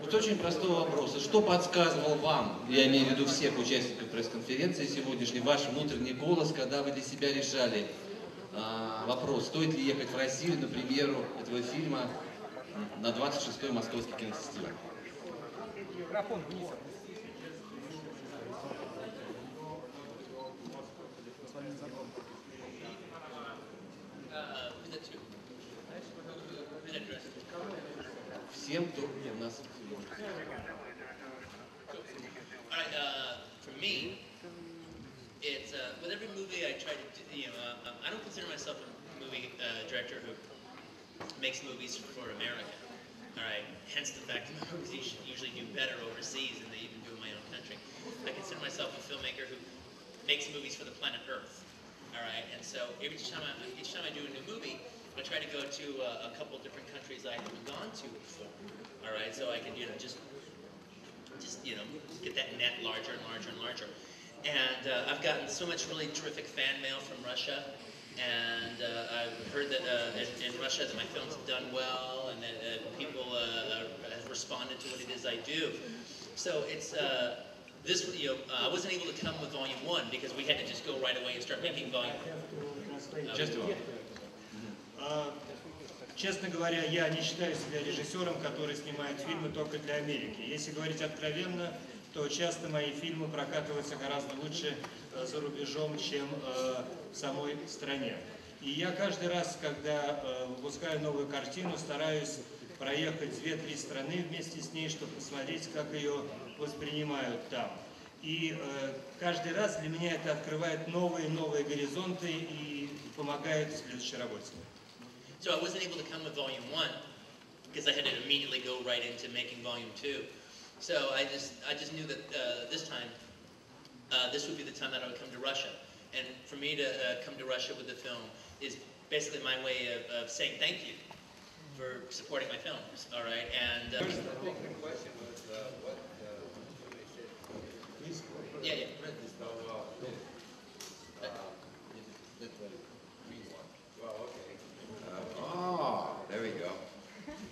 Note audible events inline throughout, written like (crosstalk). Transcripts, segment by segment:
Вот очень простой вопрос. Что подсказывал вам, я имею в виду всех участников пресс-конференции сегодняшней, ваш внутренний голос, когда вы для себя решали а, вопрос, стоит ли ехать в Россию на премьеру этого фильма на 26-й Московский кинофестиваль? Всем, кто у нас All right, uh, for me, it's uh, with every movie I try to, do, you know, uh, I don't consider myself a movie uh, director who makes movies for America. All right, hence the fact that (laughs) movies usually do better overseas than they even do in my own country. I consider myself a filmmaker who makes movies for the planet Earth. All right, and so every time I, each time I do a new try to go to uh, a couple different countries I haven't gone to before. All right, so I can you know just just you know get that net larger and larger and larger. And uh, I've gotten so much really terrific fan mail from Russia, and uh, I've heard that uh, in, in Russia that my films have done well, and that uh, people uh, have responded to what it is I do. So it's this you know uh, I wasn't able to come with Volume One because we had to just go right away and start making Volume. Uh, Just one. А, Честно говоря, я не считаю себя режиссером, который снимает фильмы только для Америки. Если говорить откровенно, то часто мои фильмы прокатываются гораздо лучше э, за рубежом, чем э, в самой стране. И я каждый раз, когда э, выпускаю новую картину, стараюсь проехать две-три страны вместе с ней, чтобы посмотреть, как ее воспринимают там. И э, каждый раз для меня это открывает новые новые горизонты и помогает в следующей работе. So I wasn't able to come with volume one because I had to immediately go right into making volume two. So I just I just knew that uh, this time uh, this would be the time that I would come to Russia. And for me to uh, come to Russia with the film is basically my way of, of saying thank you for supporting my films. All right, and uh, I think the question was uh, what uh, they said. Please. yeah, yeah. So, uh, uh, well, okay. Oh, there we go.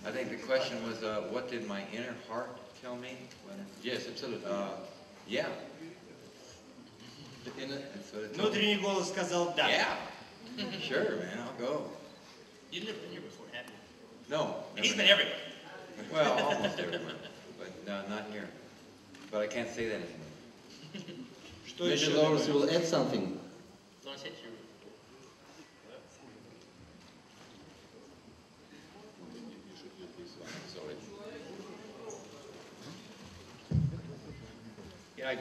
I think the question was, uh, what did my inner heart tell me? When, Yes, absolutely. uh, yeah. In a- That's what it told me. Внутренний голос сказал «да». Yeah. Sure, man, I'll go. You've never been here before, have you? No. He's never been did. everywhere. Well, almost everywhere, but no, not here. But I can't say that anymore. Что еще? Maybe Lawrence добавить? will add something. Lawrence, hit your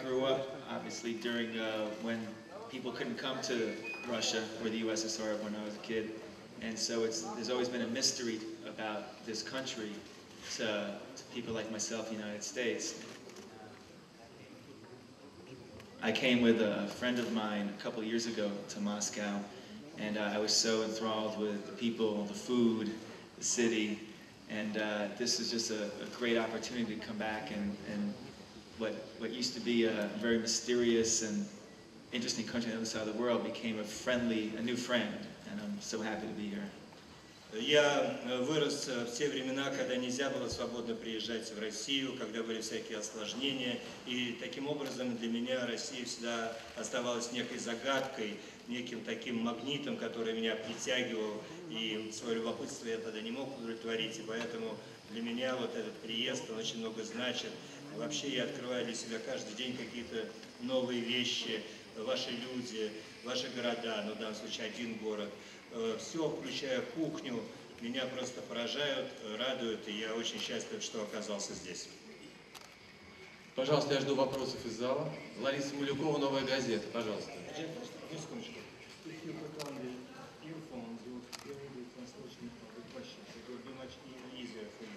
grew up obviously during uh, when people couldn't come to Russia or the USSR when I was a kid, and so it's there's always been a mystery about this country to, to people like myself in the United States. I came with a friend of mine a couple years ago to Moscow, and uh, I was so enthralled with the people, the food, the city, and uh, this is just a, a great opportunity to come back and, and what, what used to be a very mysterious and interesting country on the other side of the world became a friendly, a new friend, and I'm so happy to be here. Я э, вырос э, в те времена, когда нельзя было свободно приезжать в Россию, когда были всякие осложнения. И таким образом для меня Россия всегда оставалась некой загадкой, неким таким магнитом, который меня притягивал. И свое любопытство я тогда не мог удовлетворить. И поэтому для меня вот этот приезд, он очень много значит. Вообще я открываю для себя каждый день какие-то новые вещи, ваши люди, ваши города, ну в данном случае один город. Все, включая кухню, меня просто поражают, радуют, и я очень счастлив, что оказался здесь. Пожалуйста, я жду вопросов из зала. Лариса Малюкова, «Новая газета», пожалуйста. Секундочку. If you put on the earphones, you will hear the translation of the questions. It will be much easier for you.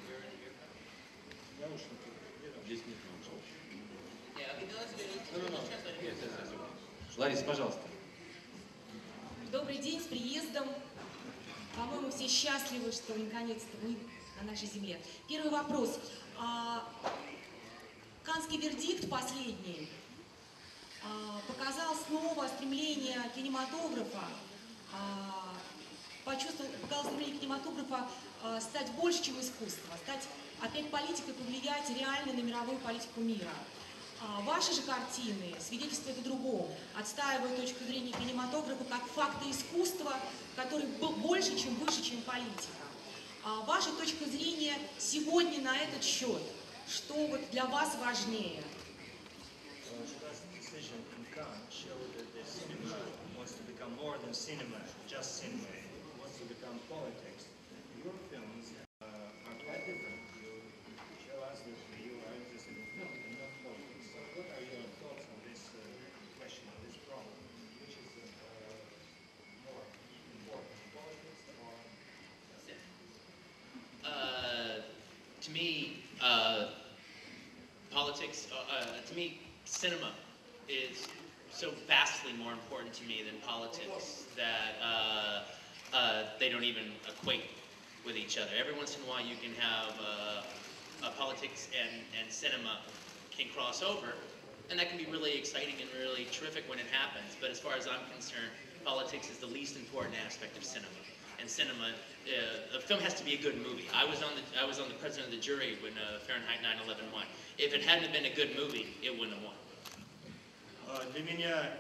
Наушники. Где там? Здесь нет наушников. Yeah, okay, no, that's good. No, no, no. Translate it. Yes, yes, yes. Лариса, пожалуйста. Добрый день, с приездом. По-моему, все счастливы, что наконец-то вы на нашей земле. Первый вопрос. А, Канский вердикт последний а, показал снова стремление кинематографа, а, почувствовал, показал стремление кинематографа стать больше, чем искусство, стать опять политикой повлиять реально на мировую политику мира. А Ваши же картины свидетельствуют о другом, отстаивают точку зрения кинематографа как факты искусства, который б- больше, чем выше, чем политика. А Ваша точка зрения сегодня на этот счет, что вот для вас важнее? The cinema. Cinema is so vastly more important to me than politics that uh, uh, they don't even equate with each other. Every once in a while, you can have uh, politics and, and cinema can cross over, and that can be really exciting and really terrific when it happens. But as far as I'm concerned, politics is the least important aspect of cinema. And cinema, uh, a film has to be a good movie. I was on the I was on the president of the jury when uh, Fahrenheit 9/11 won. If it hadn't been a good movie, it wouldn't have won. А, Для меня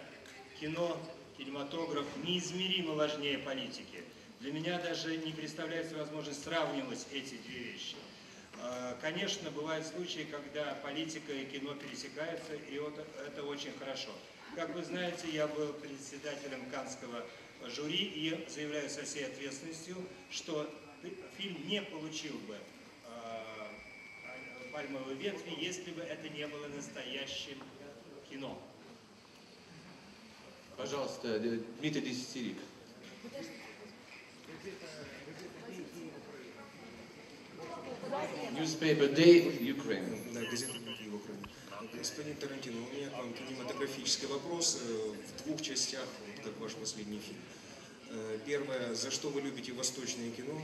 кино, кинематограф неизмеримо важнее политики. Для меня даже не представляется возможность сравнивать эти две вещи. А, Конечно, бывают случаи, когда политика и кино пересекаются, и вот это очень хорошо. Как вы знаете, я был председателем Канского жюри и заявляю со всей ответственностью, что фильм не получил бы а, пальмовой ветви, если бы это не было настоящим кино. Пожалуйста, Д- Дмитрий Десятирик. Newspaper Day, Ukraine. Да, газета «Киев Украина». Господин Тарантино, у меня к вам кинематографический вопрос э, в двух частях, вот как ваш последний фильм. Э, Первое, за что вы любите восточное кино?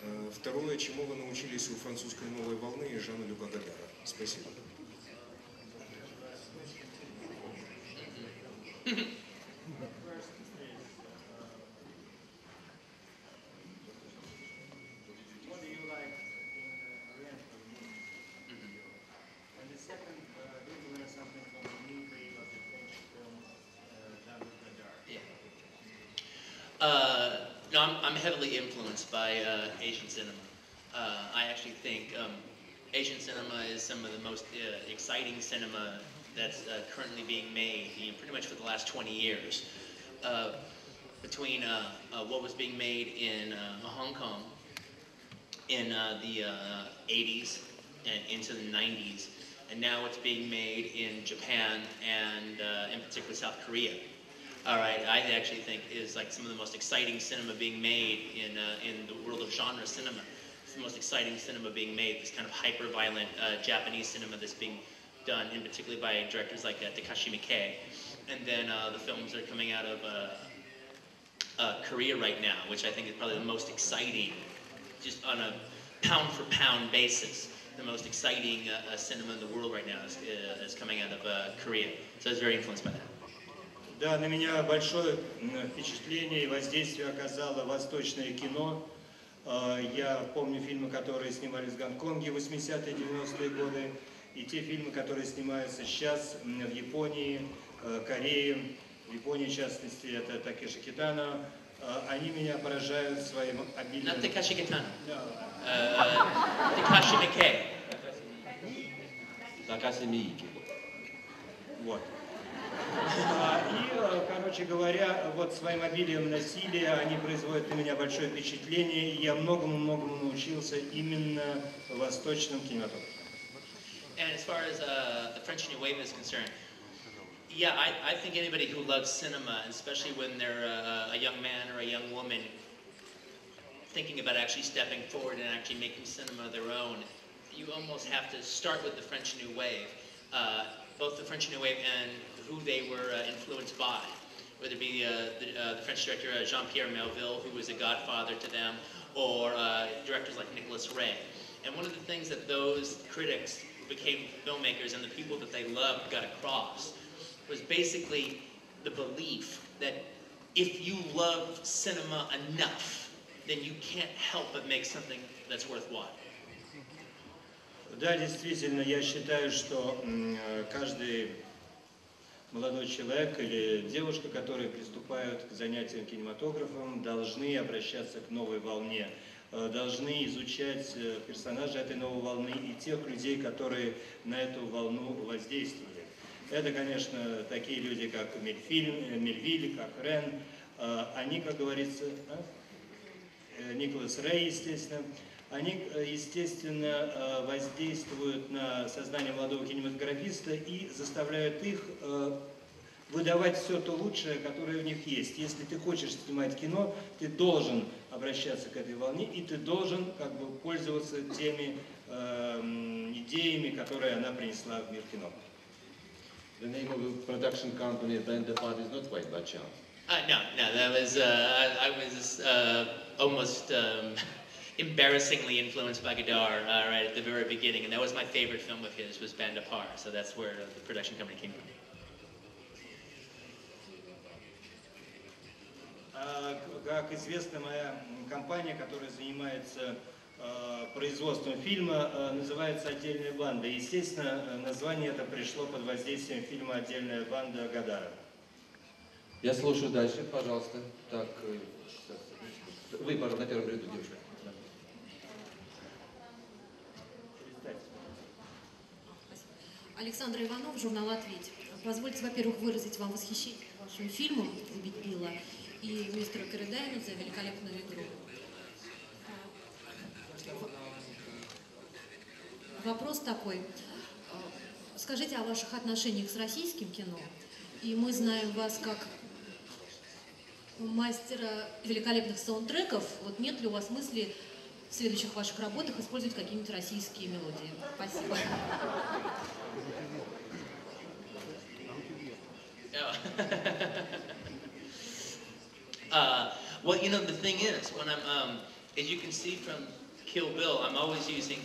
Э, Второе, чему вы научились у французской новой волны и Жана Люка Гадара? Спасибо. Uh, no, I'm, I'm heavily influenced by uh, Asian cinema. Uh, I actually think um, Asian cinema is some of the most uh, exciting cinema that's uh, currently being made, you know, pretty much for the last 20 years. Uh, between what was being made in Hong Kong in the uh, 80s and into the 90s, and now it's being made in Japan and in particular South Korea. All right, I actually think is like some of the most exciting cinema being made in uh, in the world of genre cinema. It's the most exciting cinema being made. This kind of hyper-violent uh, Japanese cinema that's being done, in particularly by directors like uh, Takashi Miike, and then uh, the films that are coming out of uh, uh, Korea right now, which I think is probably the most exciting, just on a pound-for-pound basis. The most exciting uh, cinema in the world right now is, uh, is coming out of uh, Korea. So I was very influenced by that. Да, на меня большое впечатление и воздействие оказало восточное кино. А, Я помню фильмы, которые снимались в Гонконге в 80-е, 90-е годы, и те фильмы, которые снимаются сейчас в Японии, э, Корее, в Японии, в частности, это Такеши Китано, А, они меня поражают своим обилием. Not Takashi Kitano, Да. uh, Takashi Miike. Такаси Миики. Вот. А, И, э, короче говоря, вот своим обилием насилия они производят на меня большое впечатление, и я многому-многому научился именно в восточном кинематографе. And as far as uh, the French New Wave is concerned, yeah, I, I think anybody who loves cinema, especially when they're uh, a young man or a young woman thinking about actually stepping forward and actually making cinema their own, you almost have to start with the French New Wave. Uh, both the French New Wave and who they were uh, influenced by. Whether it be uh, the, uh, the French director uh, Jean-Pierre Melville, who was a godfather to them, or uh, directors like Nicholas Ray. And one of the things that those critics who became filmmakers and the people that they loved got across was basically the belief that if you love cinema enough, then you can't help but make something that's worthwhile. Да, действительно, я считаю, что м, э, каждый молодой человек или девушка, которые приступают к занятиям кинематографом, должны обращаться к новой волне, э, должны изучать э, персонажей этой новой волны и тех людей, которые на эту волну воздействовали. Это, конечно, такие люди, как Мельфильм, э, Мельвиль, как Рен. Они, как говорится, а? Николас Рей, естественно, они, э, естественно, э, воздействуют на сознание молодого кинематографиста и заставляют их э, выдавать все то лучшее, которое в них есть. Если ты хочешь снимать кино, ты должен обращаться к этой волне, и ты должен как бы пользоваться теми эм, идеями, которые она принесла в мир кино. The name of the production company Band Apart is not quite by chance. Uh, no, no, that was, uh, I, I was uh, almost um, (laughs) embarrassingly influenced by Godard uh, right at the very beginning, and that was my favorite film of his, was Band Apart, so that's where the production company came from. А, Как известно, моя компания, которая занимается э, производством фильма, э, называется «Отдельная банда». Естественно, название это пришло под воздействием фильма «Отдельная банда» Гадара. Я слушаю дальше, пожалуйста. Так, э, сейчас. Вы, пожалуйста, на первом ряду, девушка. Да. Александр Иванов, журнал «Ответь». Позвольте, во-первых, выразить вам восхищение вашим фильмом «Убить Билла» и мистеру Карадайну за великолепную игру. Вопрос такой. Скажите о ваших отношениях с российским кино. И мы знаем вас как мастера великолепных саундтреков. Вот нет ли у вас мысли в следующих ваших работах использовать какие-нибудь российские мелодии? Спасибо. (laughs) Uh, well, you know, the thing is, when I'm, um, as you can see from Kill Bill, I'm always using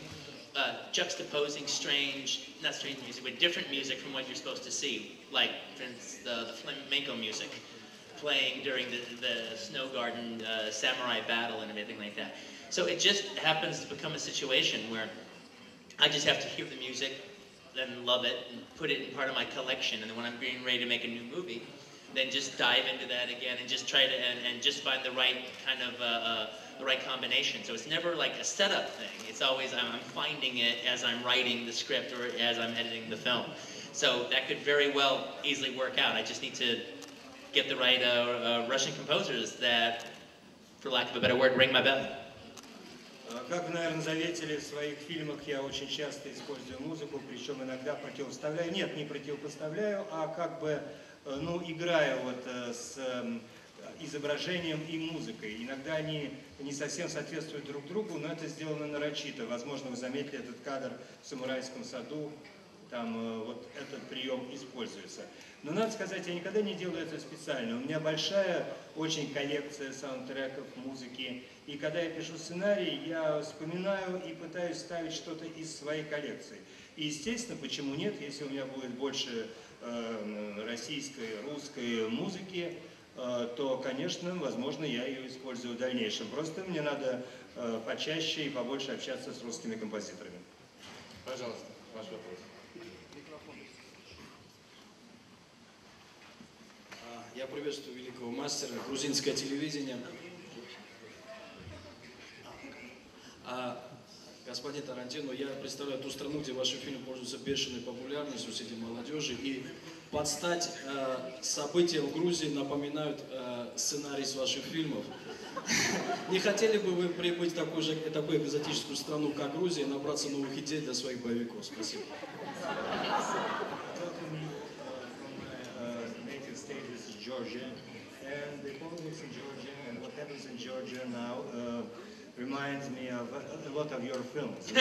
uh, juxtaposing strange, not strange music, but different music from what you're supposed to see. Like, for instance, the, the flamenco music playing during the, the Snow Garden uh, samurai battle and everything like that. So it just happens to become a situation where I just have to hear the music, then love it, and put it in part of my collection. And then when I'm getting ready to make a new movie, then just dive into that again and just try to and, and just find the right kind of uh, uh, the right combination. So it's never like a setup thing. It's always I'm, I'm finding it as I'm writing the script or as I'm editing the film. So that could very well easily work out. I just need to get the right uh, uh, Russian composers that, for lack of a better word, ring my bell. А, Как вы, наверное, заметили, в своих фильмах я очень часто использую музыку, причем иногда противопоставляю. Нет, не противопоставляю, а как бы, э, ну, играю вот э, с эм, изображением и музыкой. Иногда они не совсем соответствуют друг другу, но это сделано нарочито. Возможно, вы заметили этот кадр в «Самурайском саду», там э, вот этот прием используется. Но надо сказать, я никогда не делаю это специально. У меня большая очень коллекция саундтреков, музыки. И когда я пишу сценарий, я вспоминаю и пытаюсь ставить что-то из своей коллекции. И естественно, почему нет, если у меня будет больше э, российской, русской музыки, э, то, конечно, возможно, я ее использую в дальнейшем. Просто мне надо э, почаще и побольше общаться с русскими композиторами. Пожалуйста, ваш вопрос. А, Я приветствую великого мастера, грузинское телевидение. А, господин Тарантино, я представляю ту страну, где ваши фильмы пользуются бешеной популярностью среди молодежи. И под стать э, события в Грузии напоминают э, сценарий с ваших фильмов. Не хотели бы вы прибыть в такую, же, такую экзотическую страну, как Грузия, и набраться новых идей для своих боевиков? Спасибо. Uh, uh, Georgia, and the politics in Georgia and what happens in Georgia now uh, reminds me of a, a lot of your films.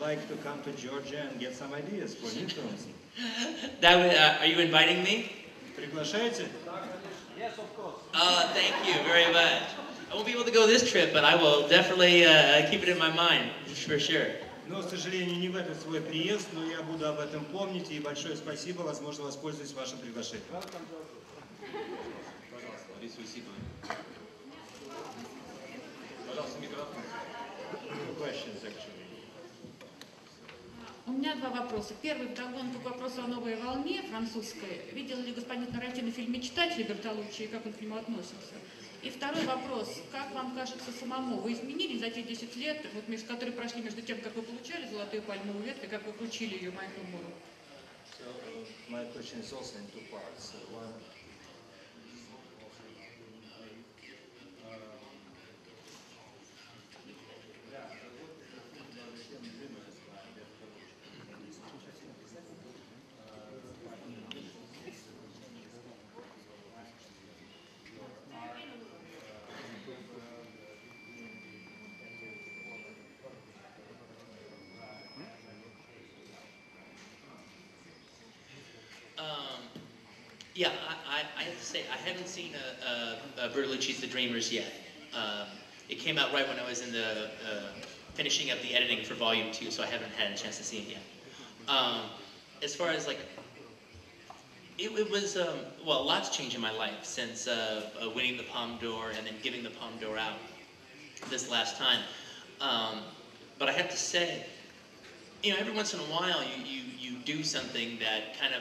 Like to come to Georgia and get some ideas for new films? That would, uh, are you inviting me? Приглашаете? Uh, thank you very much. I won't be able to go this trip, but I will definitely uh, keep it in my mind for sure. Но, к сожалению, не в этот свой приезд, но я буду об этом помнить, и большое спасибо, возможно, воспользуюсь вашим приглашением. Пожалуйста, Лариса Усипова. Two questions, actually. меня два вопроса. Первый, вдогонку к вопросу о новой волне французской. Видел ли господин Тарантино фильм «Мечтатель» Бертолуччи и как он к нему относится? И второй вопрос. Как вам кажется самому, вы изменились за те 10 лет, вот, между, которые прошли между тем, как вы получали золотую пальмовую ветвь и как вы вручили ее Майклу Муру? So, my question is also in two parts. One, yeah, I, I, have to say, I haven't seen a, a, a Bertolucci's The Dreamers yet. Um, it came out right when I was in the uh, finishing up the editing for Volume 2, so I haven't had a chance to see it yet. Um, as far as like, it, it was, um, well, lots changed in my life since uh, uh, winning the Palme d'Or and then giving the Palme d'Or out this last time. Um, but I have to say, you know, every once in a while you, you, you do something that kind of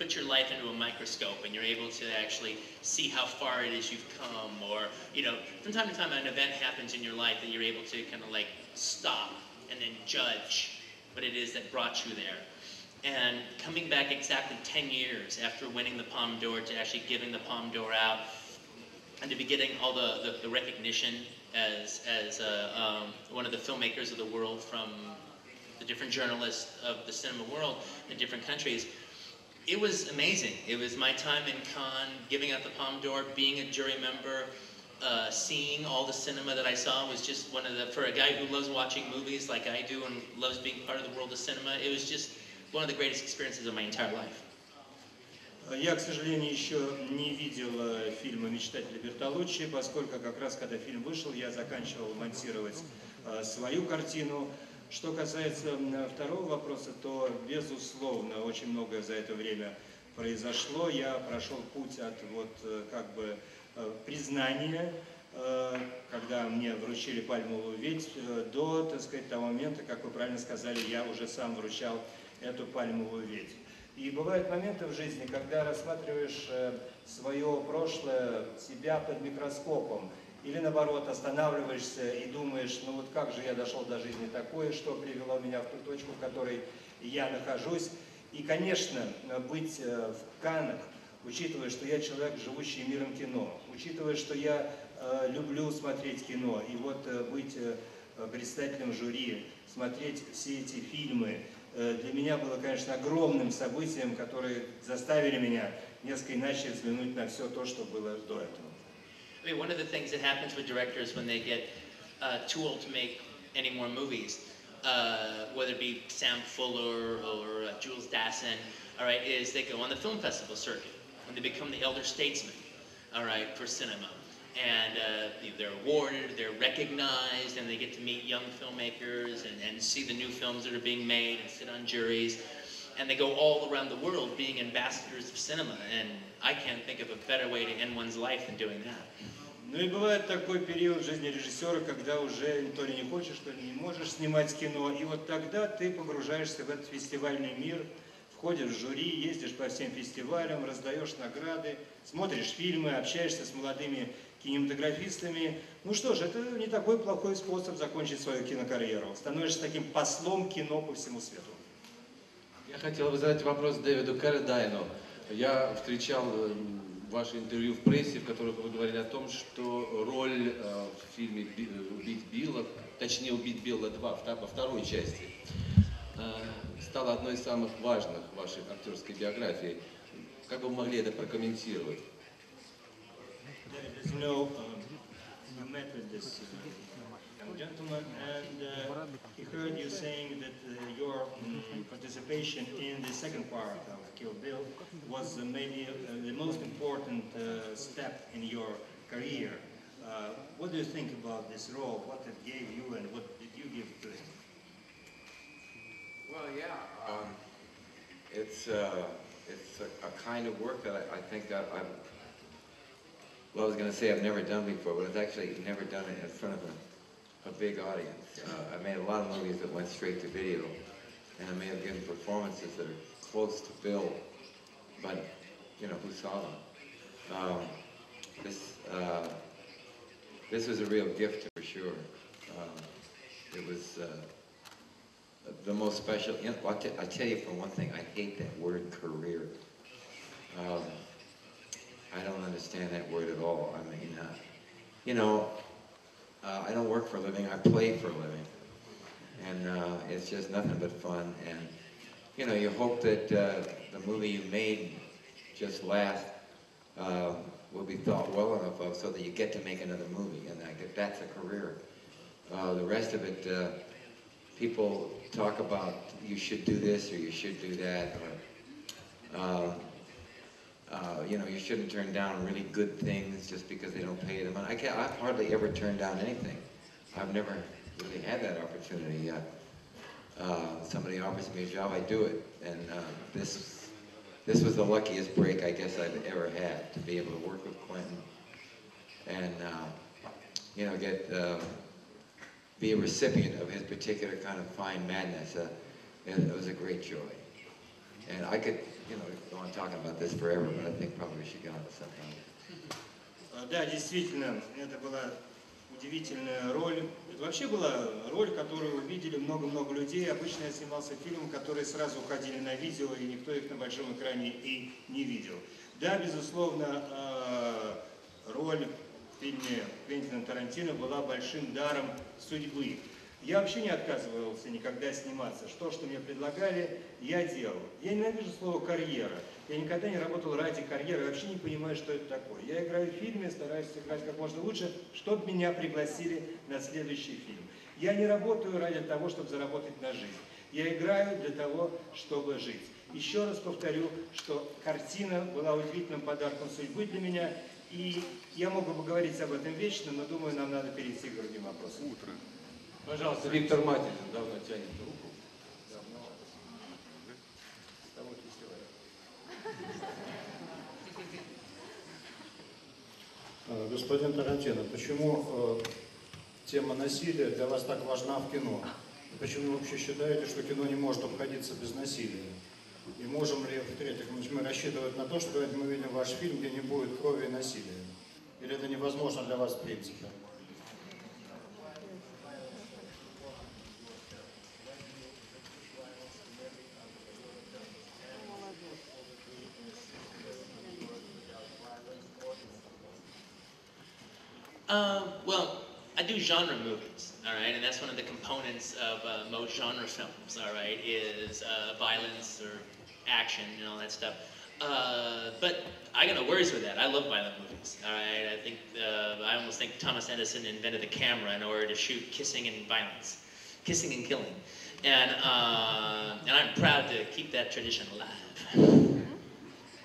puts your life into a microscope and you're able to actually see how far it is you've come or, you know, from time to time an event happens in your life that you're able to kind of like stop and then judge what it is that brought you there. And coming back exactly 10 years after winning the Palme d'Or to actually giving the Palme d'Or out and to be getting all the, the, the recognition as, as uh, um, one of the filmmakers of the world from the different journalists of the cinema world in different countries It was amazing. It was my time in Cannes, giving out the Palme d'Or, being a jury member, uh, seeing all the cinema that I saw was just one of the, for a guy who loves watching movies like I do and loves being part of the world of cinema, it was just one of the greatest experiences of my entire life. Я, к сожалению, еще не видел э, фильма «Мечтатели Бертолуччи», поскольку как раз когда фильм вышел, я заканчивал монтировать э, свою картину. Что касается второго вопроса, то, безусловно, очень многое за это время произошло. Я прошел путь от вот э, как бы э, признания, э, когда мне вручили пальмовую ветвь, э, до, так сказать, того момента, как вы правильно сказали, я уже сам вручал эту пальмовую ветвь. И бывают моменты в жизни, когда рассматриваешь свое прошлое, себя под микроскопом, или наоборот останавливаешься и думаешь, ну вот как же я дошел до жизни такое, что привело меня в ту точку, в которой я нахожусь. И, конечно, быть э, в Каннах, учитывая, что я человек, живущий миром кино, учитывая, что я э, люблю смотреть кино, и вот э, быть председателем жюри, смотреть все эти фильмы, для меня было, конечно, огромным событием, которые заставили меня несколько иначе взглянуть на все то, что было до этого. I mean, one of the things that happens with directors when they get uh, too old to make any more movies, uh, whether it be Sam Fuller or uh, Jules Dassin, all right, is they go on the film festival circuit and they become the elder statesman, all right, for cinema. And uh, they're awarded, they're recognized, and they get to meet young filmmakers and, and see the new films that are being made and sit on juries. And they go all around the world being ambassadors of cinema. And I can't think of a better way to end one's life than doing that. Ну и бывает такой период в жизни режиссера, когда уже то ли не хочешь, то ли не можешь снимать кино. И вот тогда ты погружаешься в этот фестивальный мир, входишь в жюри, ездишь по всем фестивалям, раздаешь награды, смотришь фильмы, общаешься с молодыми кинематографистами. Ну что ж, это не такой плохой способ закончить свою кинокарьеру. Становишься таким послом кино по всему свету. Хотел бы задать вопрос Дэвиду Карадайну. Я встречал э, ваше интервью в прессе, в которых вы говорили о том, что роль э, в фильме э, «Убить Билла», точнее «Убить Билла 2» вта- во второй части, стала одной из самых важных в вашей актерской биографии. Как вы могли это прокомментировать? Gentleman, and uh, he heard you saying that uh, your mm, participation in the second part of Kill Bill was uh, maybe the most important uh, step in your career. Uh, what do you think about this role? What it gave you, and what did you give to it? Well, yeah, um, it's, uh, it's a, a kind of work that I, I think that I've, well, I was gonna say I've never done before, but I've actually never done it in front of a, a big audience. Uh, I made a lot of movies that went straight to video, and I may have given performances that are close to Bill, but, you know, who saw them? Um, this, uh, this was a real gift for sure. Um, it was uh, the most special. You know, I'll, I'll tell you for one thing, I hate that word career. Um, I don't understand that word at all. I mean, uh, you know, uh, I don't work for a living. I play for a living, and uh, it's just nothing but fun. And you know, you hope that uh, the movie you made just last uh, will be thought well enough of so that you get to make another movie, and that's a career. Uh, the rest of it, uh, people talk about you should do this or you should do that, or uh, you know, you shouldn't turn down really good things just because they don't pay them. I can't, I've hardly ever turned down anything. I've never really had that opportunity yet. Uh, somebody offers me a job, I do it, and uh, this this was the luckiest break I guess I've ever had to be able to work with Quentin and uh, you know get uh, be a recipient of his particular kind of fine madness. It was a great joy, and I could А, Да, действительно, это была удивительная роль. Это вообще была роль, которую увидели много-много людей. Обычно я снимался в фильмах, которые сразу уходили на видео, и никто их на большом экране и не видел. Да, безусловно, э, роль в фильме Квентина Тарантино была большим даром судьбы. Я вообще не отказывался никогда сниматься. Что, что мне предлагали, я делал. Я ненавижу слово «карьера». Я никогда не работал ради карьеры, вообще не понимаю, что это такое. Я играю в фильме, стараюсь играть как можно лучше, чтобы меня пригласили на следующий фильм. Я не работаю ради того, чтобы заработать на жизнь. Я играю для того, чтобы жить. Еще раз повторю, что картина была удивительным подарком судьбы для меня, и я мог бы говорить об этом вечно, но думаю, нам надо перейти к другим вопросам. Утро. Пожалуйста, Виктор Матин давно тянет руку. Э, Господин Тарантино, почему э, тема насилия для вас так важна в кино? Почему вы вообще считаете, что кино не может обходиться без насилия? И можем ли, в-третьих, мы рассчитывать на то, что мы видим ваш фильм, где не будет крови и насилия? Или это невозможно для вас в принципе? Um, well, I do genre movies, all right, and that's one of the components of uh, most genre films, all right, is uh, violence or action and all that stuff. Uh, but I got no worries with that. I love violent movies, all right. I think uh, I almost think Thomas Edison invented the camera in order to shoot kissing and violence, kissing and killing, and uh, and I'm proud to keep that tradition alive. (laughs)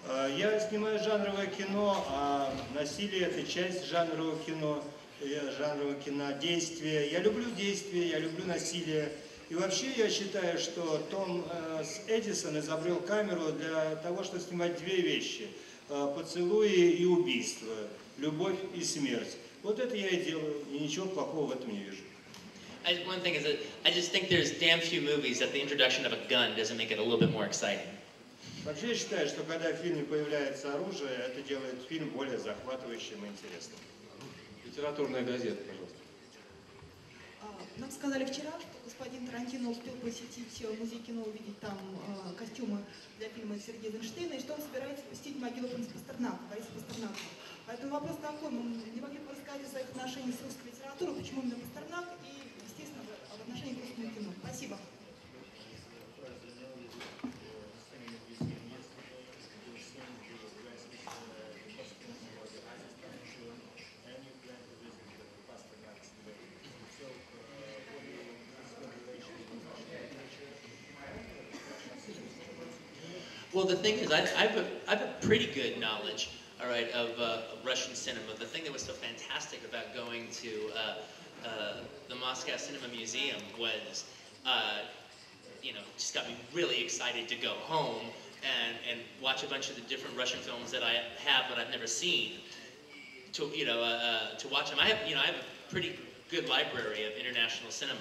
Э, Я снимаю жанровое кино, а насилие – это часть жанрового кино, э, жанрового кино, действия. Я люблю действия, я люблю насилие. И вообще я считаю, что Том э, Эдисон изобрел камеру для того, чтобы снимать две вещи – э, поцелуи и убийства, любовь и смерть. Вот это я и делаю, и ничего плохого в этом не вижу. I, one thing is that I just think there's damn few movies that the introduction of a gun doesn't make it a little bit more exciting. Вообще я считаю, что когда в фильме появляется оружие, это делает фильм более захватывающим и интересным. Литературная газета, пожалуйста. А, Нам сказали вчера, что господин Тарантино успел посетить э, музей кино, увидеть там э, костюмы для фильма Сергея Эйзенштейна, и что он собирается посетить могилу принца Пастернака, Бориса Пастернака. Поэтому вопрос такой, мы не могли бы рассказать о своих отношениях с русской литературой, почему именно Пастернак и, естественно, об отношении к русскому кино. Спасибо. Thing is, I, I, have, a, I have a pretty good knowledge, all right, of, uh, Russian cinema. The thing that was so fantastic about going to uh, uh, the Moscow Cinema Museum was, uh, you know, just got me really excited to go home and, and watch a bunch of the different Russian films that I have but I've never seen. To you know, uh, uh, to watch them, I have you know I have a pretty good library of international cinema.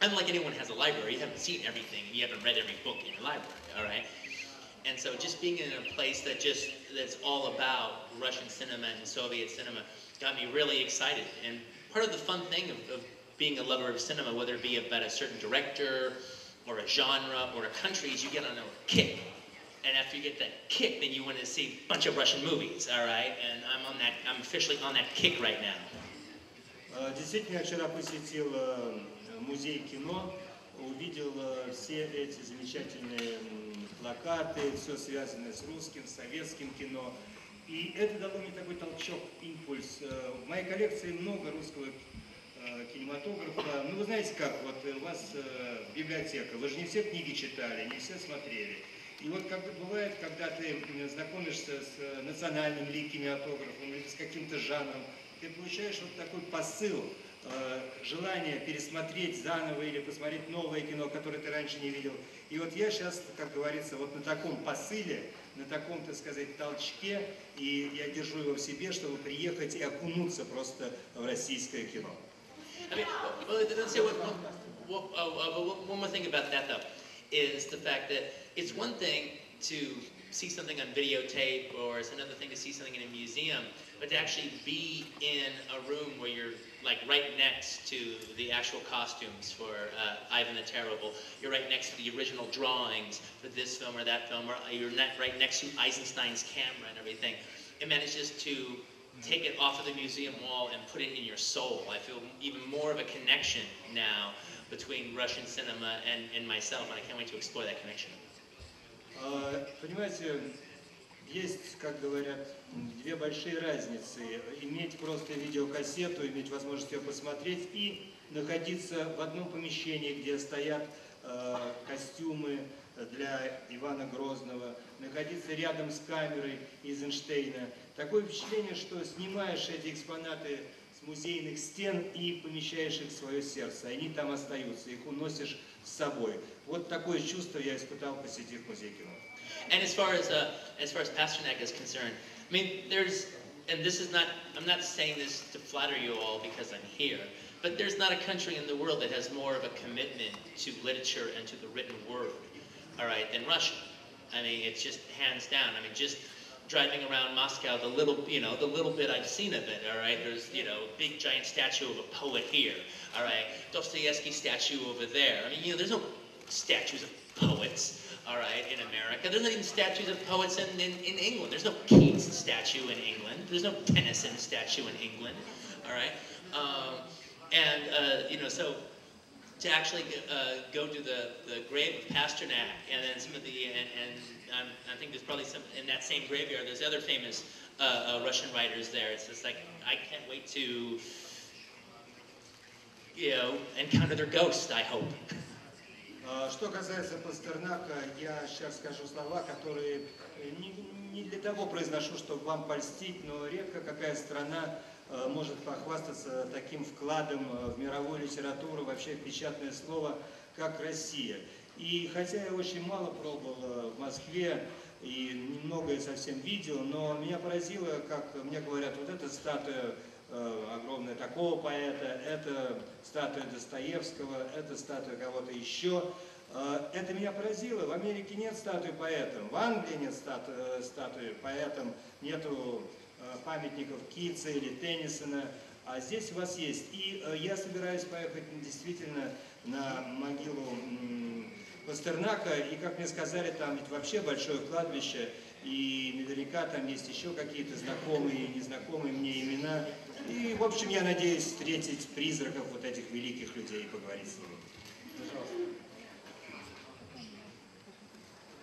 unlike anyone has a library, you haven't seen everything, you haven't read every book in your library, all right? And so just being in a place that just that's all about Russian cinema and Soviet cinema got me really excited. And part of the fun thing of, of being a lover of cinema, whether it be about a certain director or a genre or a country, is you get on a kick. And after you get that kick, then you want to see a bunch of Russian movies, all right? And I'm on that, I'm officially on that kick right now. Э, Действительно, я вчера посетил э, музей кино, увидел э, все эти замечательные м, плакаты, все связанное с русским, советским кино. И это дало мне такой толчок, импульс. Э, В моей коллекции много русского э, кинематографа. Ну, вы знаете как, вот у вас э, библиотека, вы же не все книги читали, не все смотрели. И вот как бывает, когда ты знакомишься с э, национальным ли кинематографом или с каким-то жанром, ты получаешь вот такой посыл, э, желание пересмотреть заново или посмотреть новое кино, которое ты раньше не видел. И вот я сейчас, как говорится, вот на таком посыле, на таком, так сказать, толчке, и я держу его в себе, чтобы приехать и окунуться просто в российское кино. Uh, uh, one more thing about that though, is the fact that it's one thing to see something on videotape, or it's another thing to see something in a museum, but to actually be in a room where you're like right next to the actual costumes for uh, Ivan the Terrible, you're right next to the original drawings for this film or that film, or you're right next to Eisenstein's camera and everything. It manages to take it off of the museum wall and put it in your soul. I feel even more of a connection now between Russian cinema and, and myself, and I can't wait to explore that connection. А, Понимаете, есть, как говорят, две большие разницы. Иметь просто видеокассету, иметь возможность ее посмотреть и находиться в одном помещении, где стоят э, костюмы для Ивана Грозного, находиться рядом с камерой Эйзенштейна. Такое впечатление, что снимаешь эти экспонаты с музейных стен и помещаешь их в свое сердце. Они там остаются, их уносишь с собой. Вот такое чувство я испытал, посетив музей кино. And as far as uh, as far as Pasternak is concerned, I mean, there's, and this is not, I'm not saying this to flatter you all because I'm here, but there's not a country in the world that has more of a commitment to literature and to the written word, all right, than Russia. I mean, it's just hands down. I mean, just driving around Moscow, the little, you know, the little bit I've seen of it, all right, there's, you know, a big giant statue of a poet here, all right, Dostoevsky statue over there. I mean, you know, there's no statues of poets, all right, in America. There's not even statues of poets in, in, in England. There's no Keats statue in England. There's no Tennyson statue in England, all right? Um, and, uh, you know, so to actually uh, go to the, the grave of Pasternak and then some of the, and, and um, I think there's probably some, in that same graveyard, there's other famous uh, uh, Russian writers there. It's just like, I can't wait to, you know, encounter their ghost, I hope. (laughs) А, Что касается Пастернака, я сейчас скажу слова, которые не, не для того произношу, чтобы вам польстить, но редко какая страна э, может похвастаться таким вкладом э, в мировую литературу, вообще в печатное слово, как Россия. И хотя я очень мало пробовал э, в Москве и немногое совсем видел, но меня поразило, как мне говорят, вот эта статуя э, огромная такого поэта, это статуя Достоевского, это статуя кого-то еще. Э, Это меня поразило. В Америке нет статуи поэтам, в Англии нет стату- э, статуи поэтам, нету э, памятников Китса или Теннисона, а здесь у вас есть. И э, я собираюсь поехать действительно на могилу Пастернака, и, как мне сказали, там ведь вообще большое кладбище, и наверняка там есть еще какие-то знакомые и незнакомые мне имена. И, в общем, я надеюсь встретить призраков вот этих великих людей и поговорить с ними. Пожалуйста.